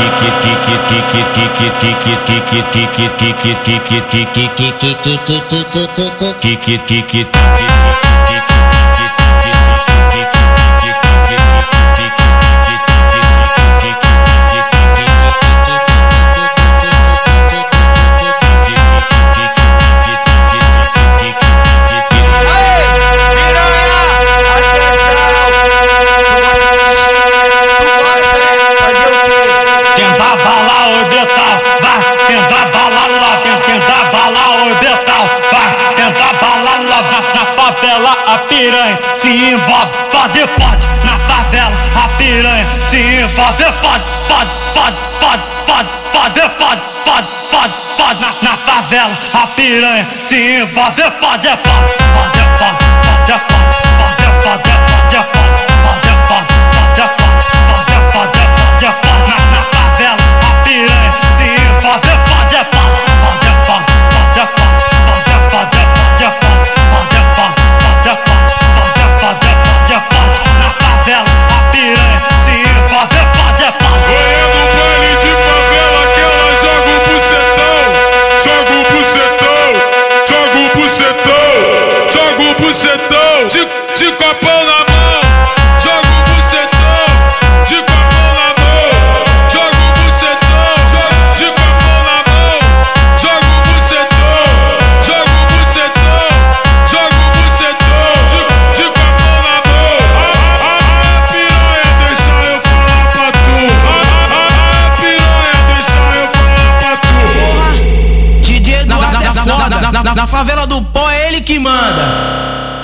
tiki tiki tiki tiki bala orbital, vai, tenta bala lá, tenta, tenta bala orbital, vai, tenta bala lá na, na favela, a piranha se envolve, fode, fode, na favela, a piranha se envolve, fode, fode, fode, fode, fode, fode, fode, fode, fode, fode, na, na favela, a piranha se envolve, fode, fode, fode, fode, fode, fode, fode, fode, fode, copão na mão, joga o bucetão, de copão na mão, joga o bucetão, de copão na mão, joga o bucetão, joga o bucetão, joga o bucetão, de, de copão na mão. A, a, a piranha deixa eu falar pra tu. A, a, piranha deixa eu falar pra tu. Porra, DJ Eduardo é na, na, na favela do pó é ele que manda.